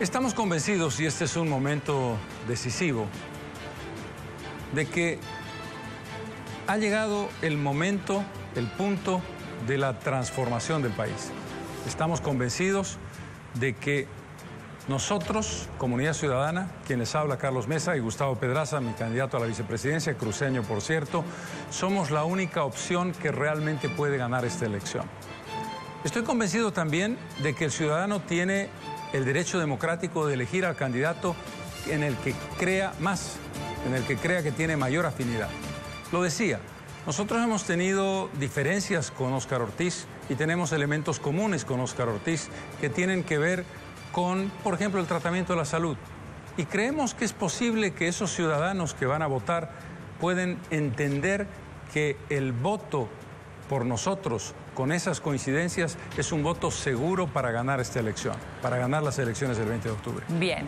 Estamos convencidos, y este es un momento decisivo, de que ha llegado el momento, el punto de la transformación del país. Estamos convencidos de que nosotros, comunidad ciudadana, quienes habla Carlos Mesa y Gustavo Pedraza, mi candidato a la vicepresidencia, cruceño por cierto, somos la única opción que realmente puede ganar esta elección. Estoy convencido también de que el ciudadano tiene el derecho democrático de elegir al candidato en el que crea más, en el que crea que tiene mayor afinidad. Lo decía, nosotros hemos tenido diferencias con Óscar Ortiz y tenemos elementos comunes con Óscar Ortiz que tienen que ver con, por ejemplo, el tratamiento de la salud. Y creemos que es posible que esos ciudadanos que van a votar pueden entender que el voto por nosotros con esas coincidencias es un voto seguro para ganar esta elección, para ganar las elecciones del 20 de octubre. Bien.